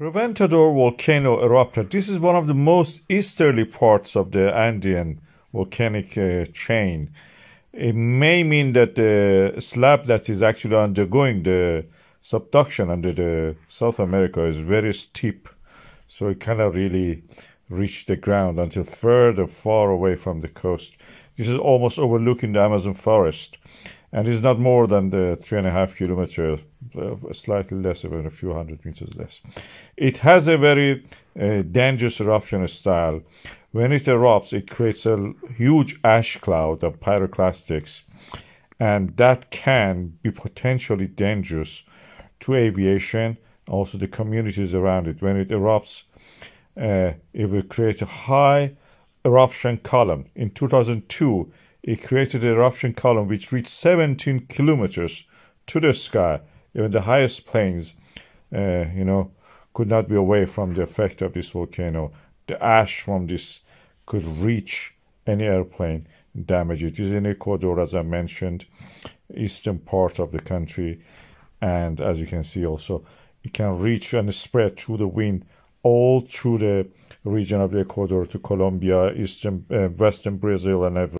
Reventador volcano erupted. This is one of the most easterly parts of the Andean volcanic uh, chain. It may mean that the slab that is actually undergoing the subduction under the South America is very steep, so it cannot really reach the ground until further far away from the coast. This is almost overlooking the Amazon forest and it's not more than the three and a half kilometer, uh, slightly less, about a few hundred meters less. It has a very uh, dangerous eruption style. When it erupts, it creates a huge ash cloud of pyroclastics, and that can be potentially dangerous to aviation, also the communities around it. When it erupts, uh, it will create a high eruption column. In 2002, it created an eruption column which reached 17 kilometers to the sky. Even the highest planes, uh, you know, could not be away from the effect of this volcano. The ash from this could reach any airplane and damage it. It is in Ecuador, as I mentioned, eastern part of the country. And as you can see also, it can reach and spread through the wind all through the region of Ecuador to Colombia, eastern, uh, western Brazil, and everywhere.